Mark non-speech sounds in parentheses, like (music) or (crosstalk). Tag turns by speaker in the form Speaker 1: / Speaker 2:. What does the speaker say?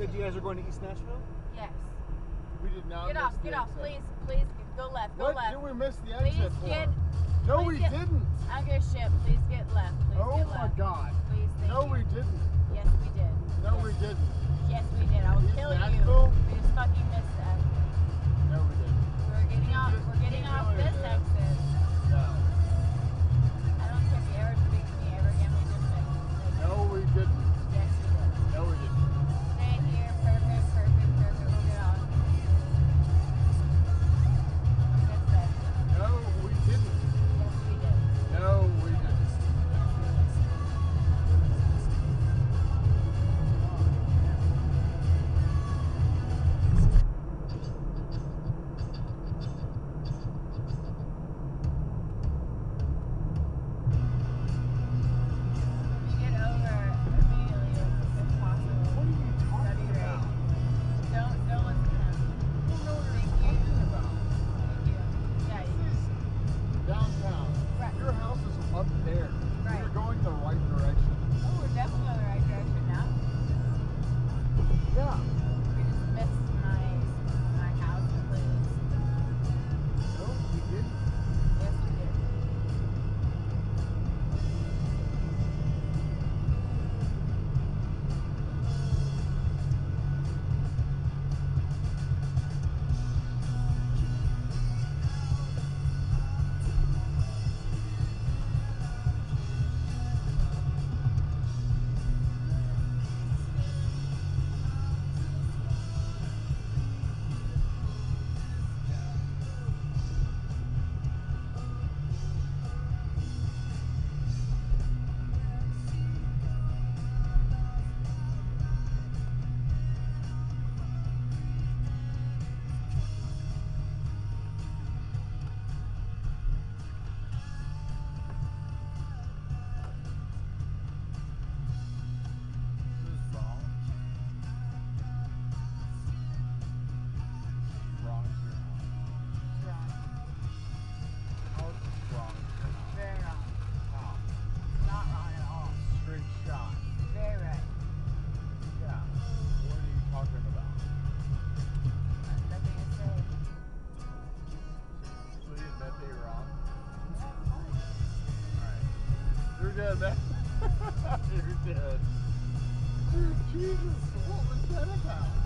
Speaker 1: said you guys are going to East Nashville?
Speaker 2: Yes.
Speaker 3: We did not.
Speaker 2: Get off, get off, please, please go left, go
Speaker 3: what
Speaker 2: left.
Speaker 3: Did we miss the exit? Please
Speaker 2: get.
Speaker 3: No,
Speaker 2: please
Speaker 3: we
Speaker 2: get,
Speaker 3: didn't.
Speaker 2: I get shit. Please get left. Please
Speaker 3: oh
Speaker 2: get left.
Speaker 3: my God.
Speaker 2: Please.
Speaker 3: no,
Speaker 2: you.
Speaker 3: we didn't.
Speaker 2: Yes, we did.
Speaker 3: No,
Speaker 2: yes.
Speaker 3: we didn't.
Speaker 2: Yes, we did. I
Speaker 3: was dead, man. (laughs) You're dead. Dude, Jesus, what was that about?